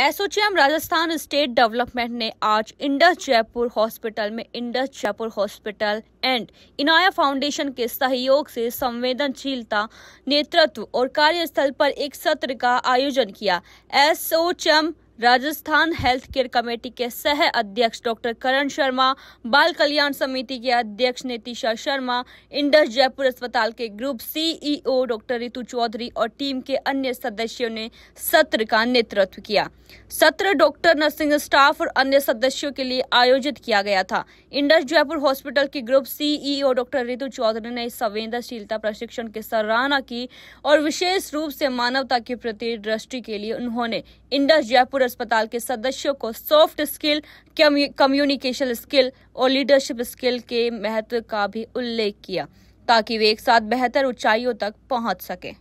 ASSOCHAM Rajasthan state development ने आज Indus Jaipur hospital में Indus Jaipur hospital and Inaya foundation के सहयोग से संवेदनशीलता, नेतृत्व और कार्यस्थल पर एक सत्र का आयोजन किया। ASSOCHAM Rajasthan health care committee के सह अध्यक्ष डॉक्टर करण शर्मा, बाल कल्याण समिति के अध्यक्ष नीतिशा शर्मा, इंडस जयपुर अस्पताल के group CEO doctor Ritu Chaudhary और टीम के अन्य सदस्यों ने सत्र का नेतृत्व किया। सत्र डॉक्टर, नर्सिंग स्टाफ और अन्य सदस्यों के लिए आयोजित किया गया था। इंडस जयपुर हॉस्पिटल के group CEO doctor Ritu Chaudhary ने संवेदनशीलता प्रशिक्षण की सराहना की और विशेष रूप से मानवता के प्रति दृष्टि के लिए उन्होंने इंडस जयपुर अस्पताल के सदस्यों को सॉफ्ट स्किल कम्युनिकेशन स्किल और लीडरशिप स्किल के महत्व का भी उल्लेख किया, ताकि वे एक साथ बेहतर ऊंचाइयों तक पहुँच सके।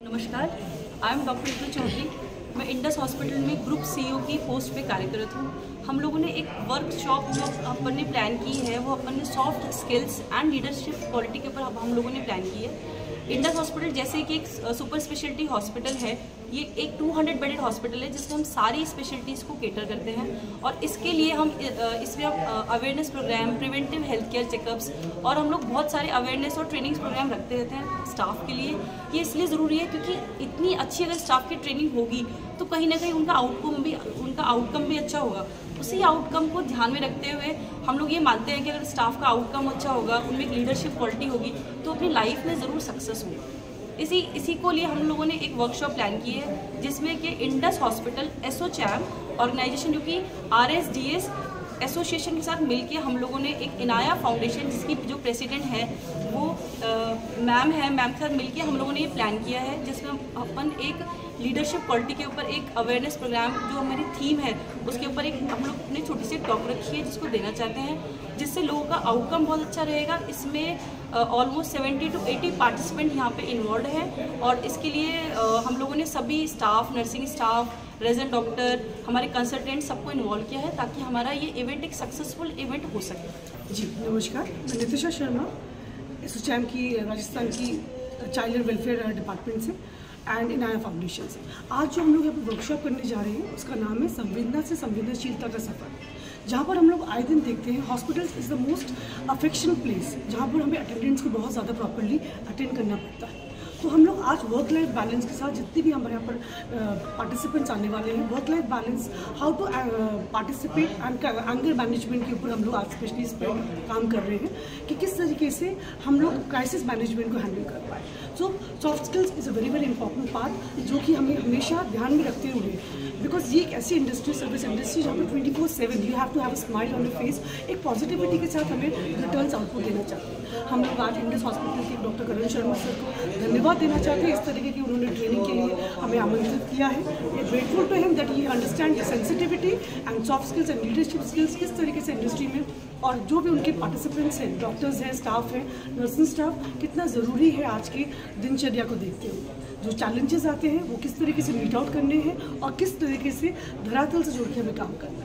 नमस्कार I am doctor Ritu Chaudhary मैं इंडस हॉस्पिटल में ग्रुप सीईओ की पोस्ट पे कार्यरत हूँ। हम लोगों ने एक वर्कशॉप जो अपन ने प्लान की है, वो अपन ने soft skills and leadership quality के ऊपर हम लोगों ने प्लान की है। इंडस हॉस्पिटल जैसे कि एक सुपर स्पेशलिटी हॉस्पिटल है ये एक 200 बेडेड हॉस्पिटल है, जिसमें हम सारी स्पेशलिटीज़ को केटर करते हैं और इसके लिए हम इसमें awareness program preventive health care checkups और हम लोग बहुत सारे अवेयरनेस और ट्रेनिंग्स प्रोग्राम रखते रहते हैं स्टाफ के लिए। ये इसलिए ज़रूरी है क्योंकि इतनी अच्छी अगर स्टाफ की ट्रेनिंग होगी तो कहीं ना कहीं उनका आउटकम भी, उनका आउटकम भी अच्छा होगा। उसी आउटकम को ध्यान में रखते हुए हम लोग ये मानते हैं कि अगर स्टाफ का आउटकम अच्छा होगा, उनमें एक लीडरशिप क्वालिटी होगी तो अपनी लाइफ में ज़रूर सक्सेस होगा। इसी इसी को लिए हम लोगों ने एक वर्कशॉप प्लान की है, जिसमें कि Indus hospital ASSOCHAM organisation जो कि R S D S association के साथ मिलकर हम लोगों ने एक इनाया फाउंडेशन जिसकी जो प्रेसिडेंट है, वो मैम है मैम के साथ मिलकर हम लोगों ने ये प्लान किया है, जिसमें अपन एक लीडरशिप क्वालिटी के ऊपर एक अवेयरनेस प्रोग्राम जो हमारी थीम है उसके ऊपर एक हम लोग ने छोटी सी टॉक रखी है जिसको देना चाहते हैं जिससे लोगों का आउटकम बहुत अच्छा रहेगा। इसमें almost seventy to eighty participant यहाँ पे इन्वॉल्व है और इसके लिए uh, हम लोगों ने सभी staff nursing staff resident doctor हमारे कंसल्टेंट सबको इन्वॉल्व किया है ताकि हमारा ये इवेंट एक सक्सेसफुल इवेंट हो सके। जी नमस्कार। मैं नितिशा शर्मा एसोचैम की राजस्थान की चाइल्ड वेलफेयर डिपार्टमेंट से। एंड इन आई फाउंडेशन आज जो हम लोग यहाँ वर्कशॉप करने जा रहे हैं, उसका नाम है संवेदना से संवेदनशीलता का सफ़र। जहाँ पर हम लोग आए दिन देखते हैं hospitals is the most affection place जहाँ पर हमें अटेंडेंस को बहुत ज़्यादा प्रॉपरली अटेंड करना पड़ता है। तो हम लोग आज वर्क लाइफ बैलेंस के साथ जितने भी हमारे यहाँ पर पार्टिसिपेंट्स आने वाले हैं work life balance how to participate and anger management के ऊपर हम लोग आज स्पेशली इस पर काम कर रहे हैं कि किस तरीके से हम लोग क्राइसिस मैनेजमेंट को हैंडल कर पाए। So soft skills is a very very important part जो कि हमें हमेशा ध्यान में रखते हुए बिकॉज़ ये एक ऐसी इंडस्ट्री सर्विस इंडस्ट्री जहाँ पर twenty four seven you have to have smile on the face एक पॉजिटिविटी के साथ हमें रिटर्न आउटपुट देना चाहते हैं। हम लोग आज इंडस हॉस्पिटल के डॉक्टर करण शर्मा सर को धन्यवाद धन्यवाद देना चाहते हैं, इस तरीके की उन्होंने ट्रेनिंग के लिए हमें आमंत्रित किया है। ये grateful to him that he understand sensitivity and soft skills and leadership skills किस तरीके से इंडस्ट्री में और जो भी उनके पार्टिसिपेंट्स हैं डॉक्टर्स हैं स्टाफ हैं नर्सिंग स्टाफ कितना ज़रूरी है आज की दिनचर्या को देखते हुए। जो चैलेंजेस आते हैं, वो किस तरीके से मीट आउट करने हैं और किस तरीके से धरातल से जोड़ के हमें काम करना है।